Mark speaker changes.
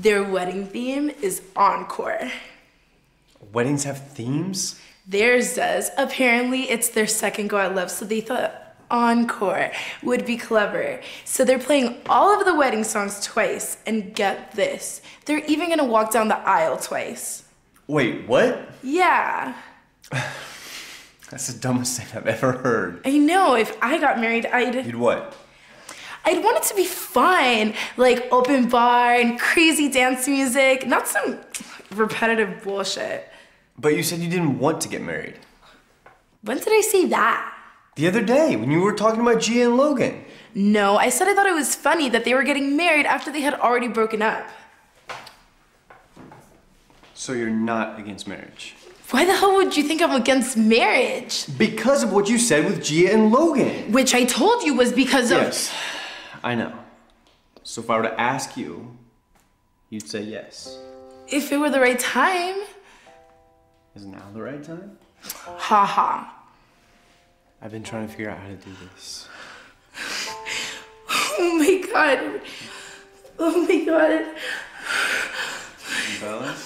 Speaker 1: Their wedding theme is encore.
Speaker 2: Weddings have themes?
Speaker 1: Theirs does. Apparently, it's their second go at love, so they thought encore would be clever. So they're playing all of the wedding songs twice, and get this, they're even gonna walk down the aisle twice.
Speaker 2: Wait, what?
Speaker 1: Yeah.
Speaker 2: That's the dumbest thing I've ever heard.
Speaker 1: I know, if I got married, I'd
Speaker 2: You'd what?
Speaker 1: I'd want it to be fun, like open bar and crazy dance music, not some repetitive bullshit.
Speaker 2: But you said you didn't want to get married.
Speaker 1: When did I say that?
Speaker 2: The other day, when you were talking about Gia and Logan.
Speaker 1: No, I said I thought it was funny that they were getting married after they had already broken up.
Speaker 2: So you're not against marriage?
Speaker 1: Why the hell would you think I'm against marriage?
Speaker 2: Because of what you said with Gia and Logan.
Speaker 1: Which I told you was because of.
Speaker 2: Yes, I know. So if I were to ask you, you'd say yes.
Speaker 1: If it were the right time.
Speaker 2: Is now the right time?
Speaker 1: Ha ha.
Speaker 2: I've been trying to figure out how to do this.
Speaker 1: oh my god. Oh my god. Bella?